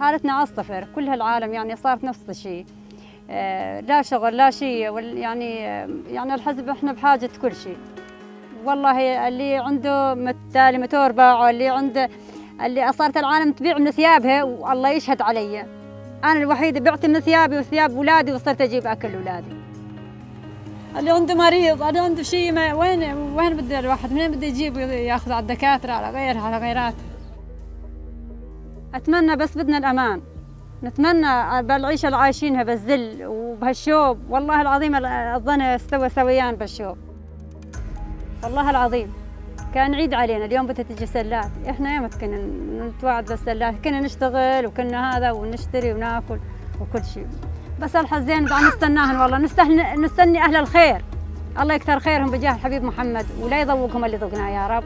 حالتنا عصفر كل هالعالم يعني صارت نفس الشيء. آه، لا شغل لا شيء يعني يعني الحزب إحنا بحاجة كل شيء. والله اللي عنده متالي متور باعه اللي عنده اللي صارت العالم تبيع من ثيابها والله يشهد علي. أنا الوحيدة بعت من ثيابي وثياب اولادي وصرت أجيب أكل اولادي اللي عنده مريض اللي عنده شيء ما وين وين بده الواحد؟ منين بده يجيب ياخذ على الدكاترة على غيرها على غيرات أتمنى بس بدنا الأمان. نتمنى بالعيشه اللي عايشينها بالذل وبهالشوب. والله العظيم الظن استوى سويان بالشوب والله العظيم. كان عيد علينا. اليوم بدها تجي سلات. إحنا يوم كنا نتوعد بالسلات. كنا نشتغل وكنا هذا ونشتري وناكل وكل شيء. بس الحزين بعد نستناهن والله. نستهن نستني أهل الخير. الله يكثر خيرهم بجاه الحبيب محمد. ولا يذوقهم اللي ذقناه يا رب.